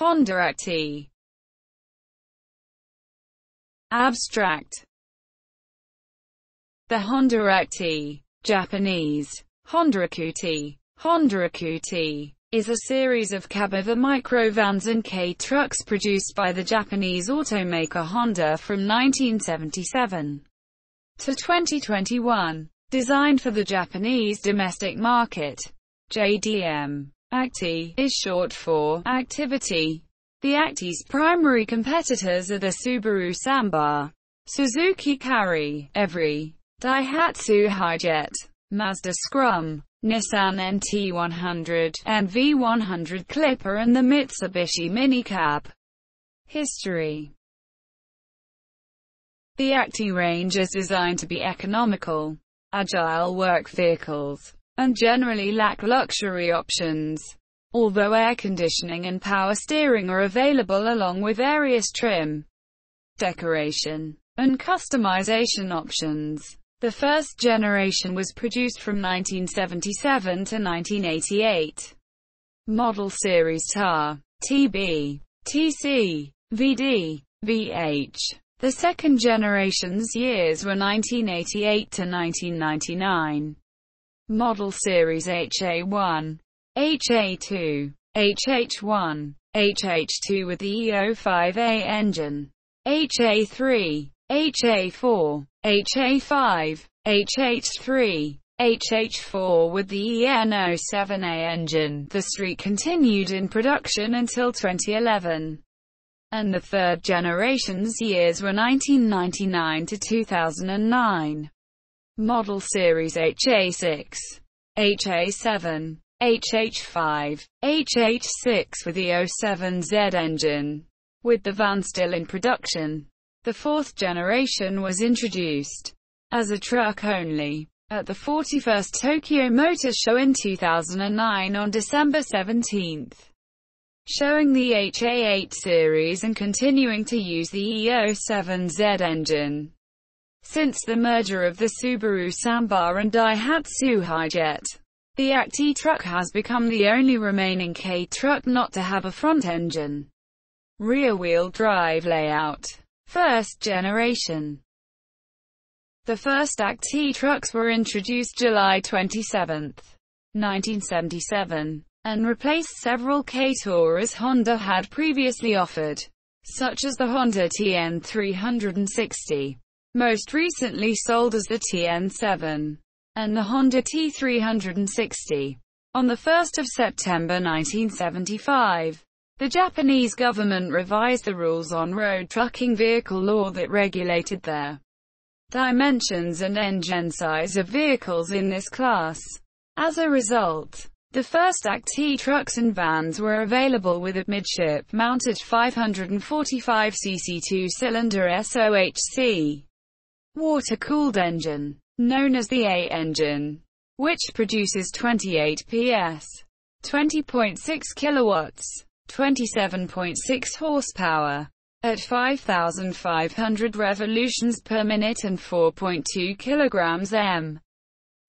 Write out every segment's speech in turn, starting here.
Honda Acty Abstract The Honda Acty, Japanese, Honda Akuti, Honda Akuti, is a series of cabover microvans and K-trucks produced by the Japanese automaker Honda from 1977 to 2021. Designed for the Japanese domestic market. JDM. Acty is short for activity. The Acty's primary competitors are the Subaru Sambar, Suzuki Carry, Every, Daihatsu Hi-Jet, Mazda Scrum, Nissan NT100, and V100 Clipper and the Mitsubishi Minicab. History The Acty range is designed to be economical, agile work vehicles, and generally lack luxury options. Although air conditioning and power steering are available along with various trim, decoration, and customization options. The first generation was produced from 1977 to 1988. Model Series TAR, TB, TC, VD, VH. The second generation's years were 1988 to 1999. Model Series HA1, HA2, HH1, HH2 with the E05A engine, HA3, HA4, HA5, HH3, HH4 with the E07A engine. The Street continued in production until 2011 and the third generation's years were 1999 to 2009. Model Series HA6, HA7, HH5, HH6 with the 07Z engine. With the van still in production, the fourth generation was introduced as a truck only at the 41st Tokyo Motor Show in 2009 on December 17 showing the HA8 series and continuing to use the E07Z engine. Since the merger of the Subaru Sambar and Daihatsu Hi-Jet, the Acty truck has become the only remaining K truck not to have a front engine. Rear-wheel drive layout. First generation. The first Acty trucks were introduced July 27, 1977 and replaced several K-Tourers Honda had previously offered, such as the Honda TN360, most recently sold as the TN7, and the Honda T360. On 1 September 1975, the Japanese government revised the rules on road trucking vehicle law that regulated the dimensions and engine size of vehicles in this class. As a result, the first Acty trucks and vans were available with a midship-mounted 545cc two-cylinder SOHC water-cooled engine, known as the A engine, which produces 28 PS, 20.6 kilowatts, 27.6 horsepower, at 5,500 revolutions per minute and 4.2 kilograms m,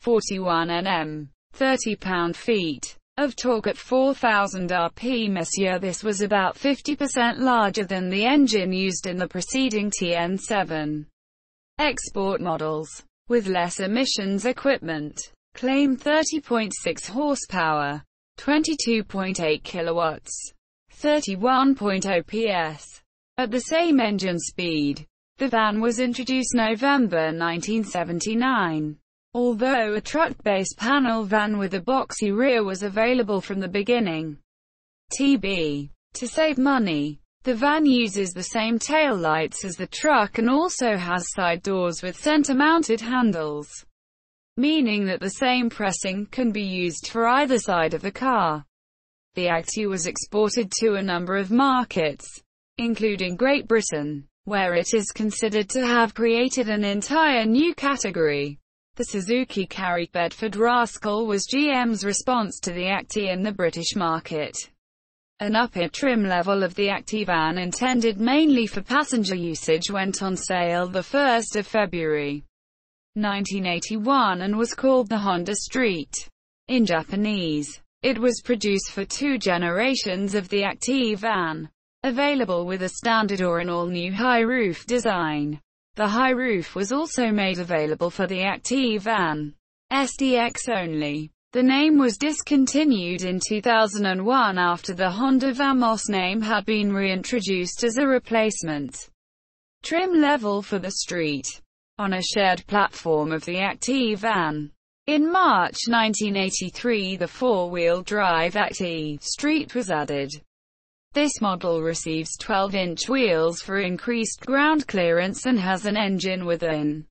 41 Nm. 30 pound-feet of torque at 4000 rpm. This was about 50% larger than the engine used in the preceding TN7 export models, with less emissions equipment. Claim 30.6 horsepower, 22.8 kilowatts, 31.0 PS. At the same engine speed, the van was introduced November 1979. Although a truck-based panel van with a boxy rear was available from the beginning. TB. To save money, the van uses the same tail lights as the truck and also has side doors with center-mounted handles, meaning that the same pressing can be used for either side of the car. The Acty was exported to a number of markets, including Great Britain, where it is considered to have created an entire new category. The Suzuki Carry Bedford Rascal was GM's response to the Acty in the British market. An upper trim level of the Acty van intended mainly for passenger usage went on sale 1 February 1981 and was called the Honda Street. In Japanese, It was produced for two generations of the Acty van, available with a standard or an all-new high roof design. The high roof was also made available for the Acty van SDX only. The name was discontinued in 2001 after the Honda Vamos name had been reintroduced as a replacement trim level for the street on a shared platform of the Acty van. In March 1983 the four-wheel drive Acty Street was added. This model receives 12-inch wheels for increased ground clearance and has an engine with an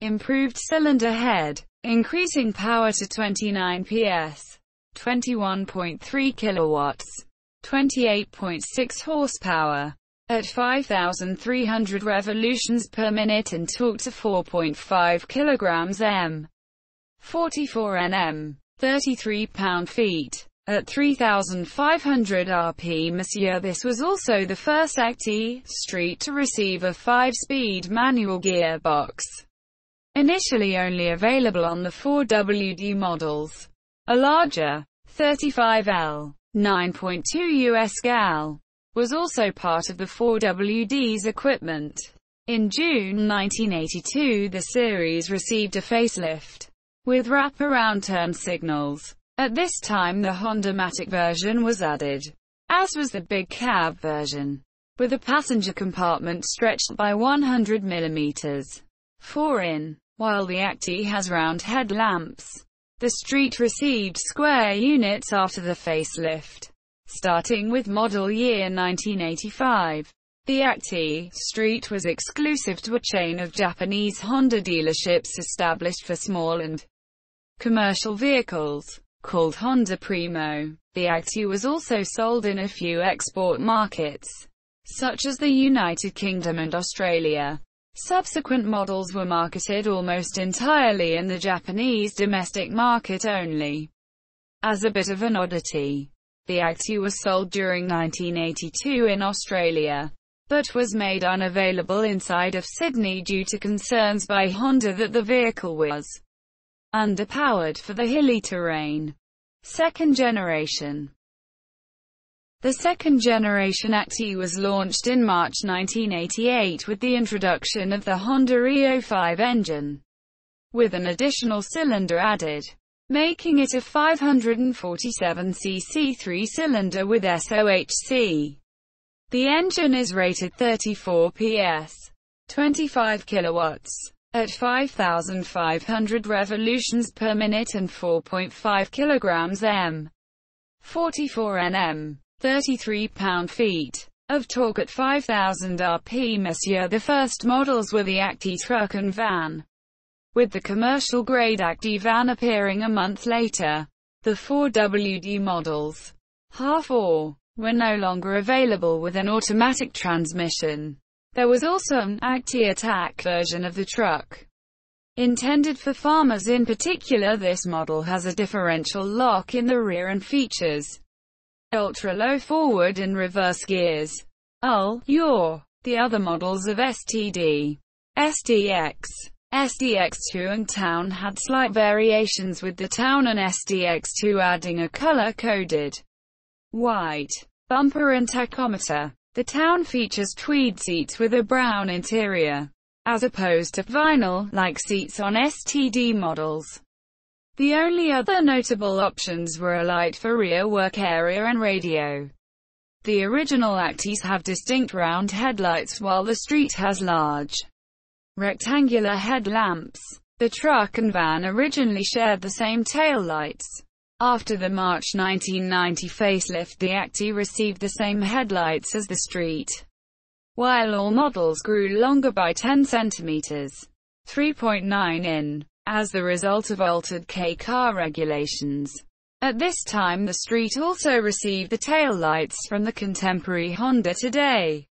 improved cylinder head, increasing power to 29 PS, 21.3 kilowatts, 28.6 horsepower, at 5,300 revolutions per minute and torque to 4.5 kilograms m, 44 Nm, 33 pound-feet. At 3,500 rp Monsieur this was also the first Acty Street to receive a 5-speed manual gearbox. Initially only available on the 4WD models. A larger, 35L, 9.2 US gal, was also part of the 4WD's equipment. In June 1982 the series received a facelift, with wraparound turn signals. At this time the Hondamatic version was added, as was the big cab version, with a passenger compartment stretched by 100 mm. 4 in. While the Acty has round headlamps, the Street received square units after the facelift. Starting with model year 1985, the Acty Street was exclusive to a chain of Japanese Honda dealerships established for small and commercial vehicles called Honda Primo. The Acty was also sold in a few export markets, such as the United Kingdom and Australia. Subsequent models were marketed almost entirely in the Japanese domestic market only. As a bit of an oddity, the Acty was sold during 1982 in Australia, but was made unavailable inside of Sydney due to concerns by Honda that the vehicle was underpowered for the hilly terrain. Second generation The second generation Acty was launched in March 1988 with the introduction of the Honda E05 engine, with an additional cylinder added, making it a 547cc three-cylinder with SOHC. The engine is rated 34 PS, 25 kilowatts, at 5,500 revolutions per minute and 4.5 kilograms m. 44 Nm, 33 pound-feet of torque at 5,000 rp. Monsieur the first models were the Acty truck and van, with the commercial-grade Acty van appearing a month later. The 4WD models, half or, were no longer available with an automatic transmission. There was also an Acty Attack version of the truck. Intended for farmers in particular this model has a differential lock in the rear and features ultra-low forward and reverse gears. UL, your. The other models of STD, SDX, SDX2 and Town had slight variations with the Town and SDX2 adding a color-coded white bumper and tachometer. The town features tweed seats with a brown interior, as opposed to vinyl-like seats on STD models. The only other notable options were a light for rear work area and radio. The original Actys have distinct round headlights while the Street has large, rectangular headlamps. The truck and van originally shared the same tail lights. After the March 1990 facelift the Acty received the same headlights as the Street, while all models grew longer by 10 cm, 3.9 in, as the result of altered K-car regulations. At this time the Street also received the tail lights from the contemporary Honda Today,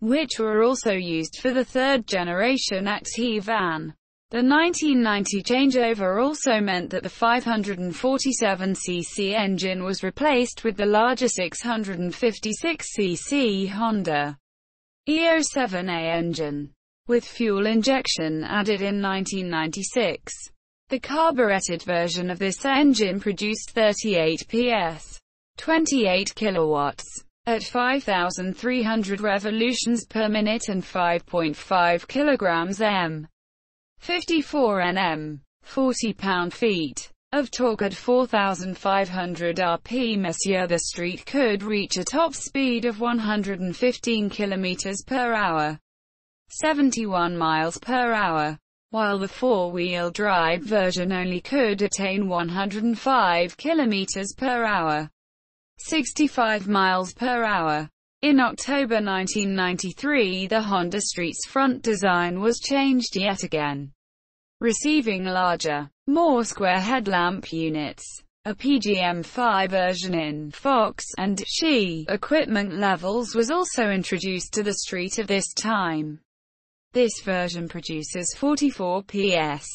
which were also used for the third generation Acty van. The 1990 changeover also meant that the 547cc engine was replaced with the larger 656cc Honda E07A engine, with fuel injection added in 1996. The carbureted version of this engine produced 38 PS, 28 kilowatts, at 5,300 revolutions per minute and 5.5 kilograms m, 54 Nm, 40 pound-feet of torque at 4,500 rpm. The street could reach a top speed of 115 km per hour, 71 miles per hour, while the four-wheel drive version only could attain 105 kilometers per hour, 65 miles per hour. In October 1993 the Honda Street's front design was changed yet again, receiving larger, more square headlamp units. A PGM-FI version in Fox and She equipment levels was also introduced to the street at this time. This version produces 44 PS,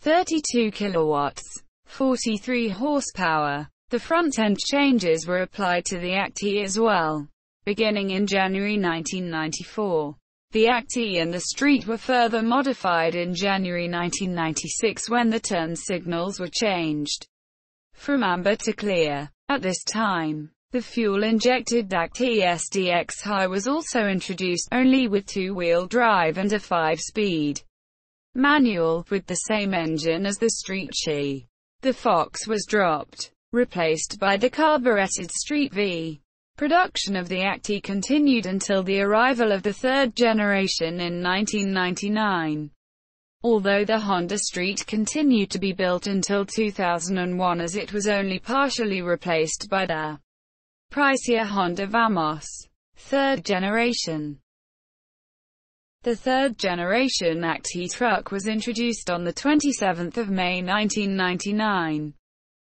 32 kilowatts, 43 horsepower, the front-end changes were applied to the Acty as well. Beginning in January 1994, the Acty and the Street were further modified in January 1996 when the turn signals were changed from amber to clear. At this time, the fuel-injected Acty SDX High was also introduced, only with two-wheel drive and a five-speed manual, with the same engine as the Street Chi. The Fox was dropped replaced by the carbureted Street V. Production of the Acty continued until the arrival of the third generation in 1999. Although the Honda Street continued to be built until 2001 as it was only partially replaced by the pricier Honda Vamos. Third generation The third generation Acty truck was introduced on 27 May 1999.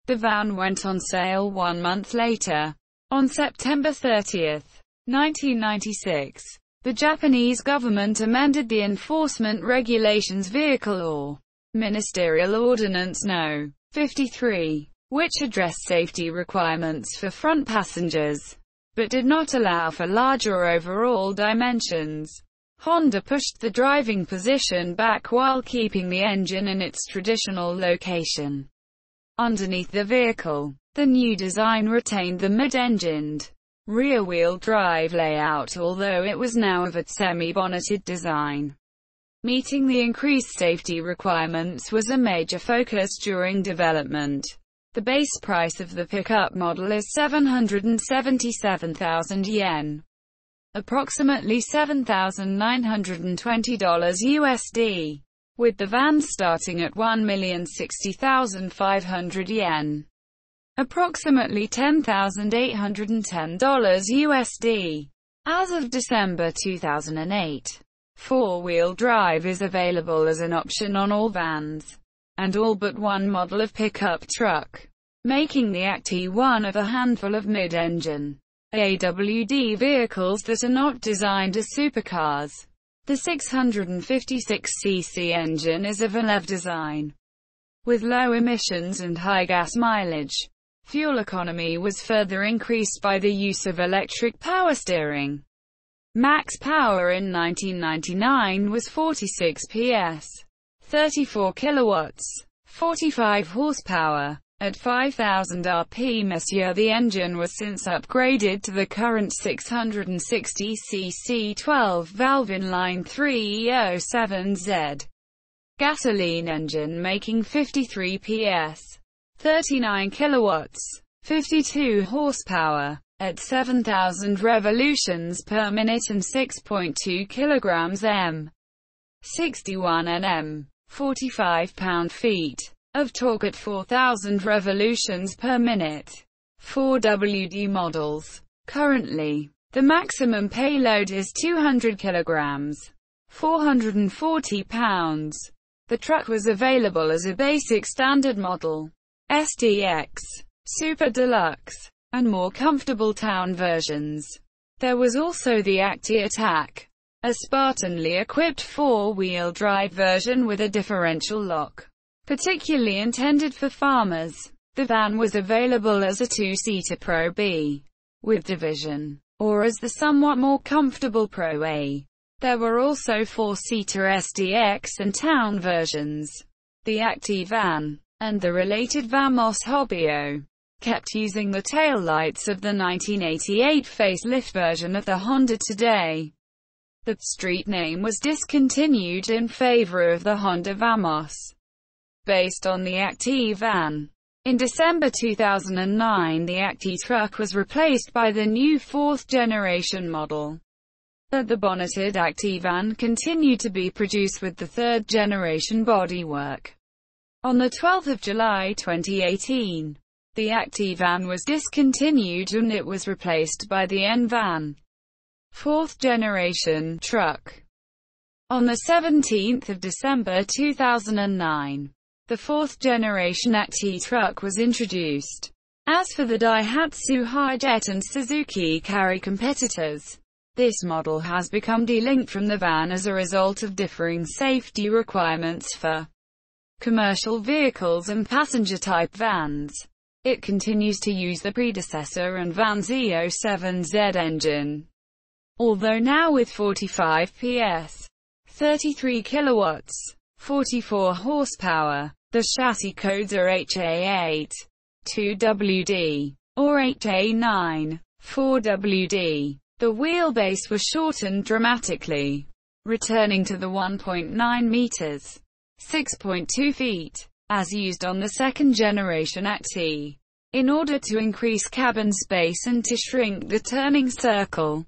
The van went on sale one month later. On September 30, 1996, the Japanese government amended the Enforcement Regulations Vehicle or Ministerial Ordinance No. 53, which addressed safety requirements for front passengers, but did not allow for larger overall dimensions. Honda pushed the driving position back while keeping the engine in its traditional location underneath the vehicle. The new design retained the mid-engined, rear-wheel drive layout although it was now of a semi-bonneted design. Meeting the increased safety requirements was a major focus during development. The base price of the pickup model is 777,000 yen, approximately $7,920 USD with the van starting at 1,060,500 yen, approximately $10,810 USD. As of December 2008, four-wheel drive is available as an option on all vans, and all but one model of pickup truck, making the Acty one of a handful of mid-engine AWD vehicles that are not designed as supercars. The 656cc engine is of a LEV design, with low emissions and high gas mileage. Fuel economy was further increased by the use of electric power steering. Max power in 1999 was 46 PS, 34 kilowatts, 45 horsepower. At 5000 rpm the engine was since upgraded to the current 660cc 12-valve inline 3E07Z gasoline engine making 53 PS, 39 kilowatts, 52 horsepower, at 7000 revolutions per minute and 6.2 kilograms m, 61 Nm, 45 pound-feet of torque at 4000 revolutions per minute. 4 WD models. Currently, the maximum payload is 200 kilograms, 440 pounds. The truck was available as a basic standard model, SDX, Super Deluxe, and more comfortable town versions. There was also the Acty Attack, a Spartanly equipped four-wheel drive version with a differential lock particularly intended for farmers. The van was available as a two-seater Pro B with division, or as the somewhat more comfortable Pro A. There were also four-seater SDX and town versions. the Acty van, and the related Vamos Hobio, kept using the taillights of the 1988 facelift version of the Honda Today. The street name was discontinued in favor of the Honda Vamos, based on the Acty van. In December 2009 the Acty truck was replaced by the new fourth-generation model. But the bonneted Acty van continued to be produced with the third-generation bodywork. On 12 July 2018, the Acty van was discontinued and it was replaced by the N-Van, fourth-generation truck. On 17 December 2009, the fourth-generation Acty truck was introduced. As for the Daihatsu Hi-Jet and Suzuki Carry competitors, this model has become delinked from the van as a result of differing safety requirements for commercial vehicles and passenger-type vans. It continues to use the predecessor and Van's E07Z engine. Although now with 45 PS, 33 kilowatts, 44 horsepower, the chassis codes are HA8, 2WD, or HA9, 4WD. The wheelbase was shortened dramatically, returning to the 1.9 meters, 6.2 feet, as used on the second-generation Acty, in order to increase cabin space and to shrink the turning circle.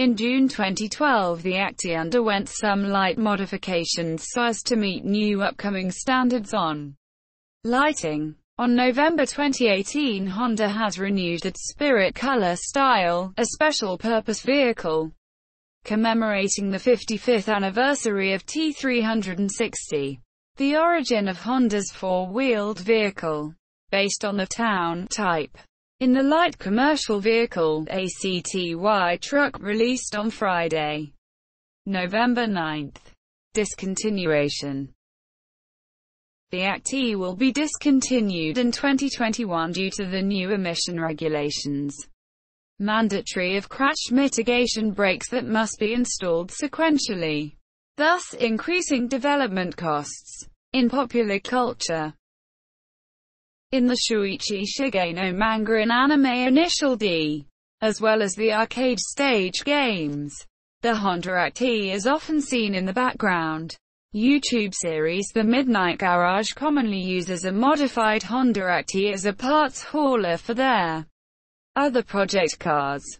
In June 2012 the Acty underwent some light modifications so as to meet new upcoming standards on lighting. On November 2018 Honda has renewed its Spirit Color Style, a special-purpose vehicle commemorating the 55th anniversary of T360, the origin of Honda's four-wheeled vehicle, based on the Town type. In the light commercial vehicle, ACTY truck released on Friday, November 9th. Discontinuation The Acty will be discontinued in 2021 due to the new emission regulations. Mandatory of crash mitigation brakes that must be installed sequentially, thus increasing development costs. In popular culture, in the Shuichi Shigeno manga and anime Initial D, as well as the arcade stage games. The Honda Acty is often seen in the background. YouTube series The Midnight Garage commonly uses a modified Honda Acty as a parts hauler for their other project cars.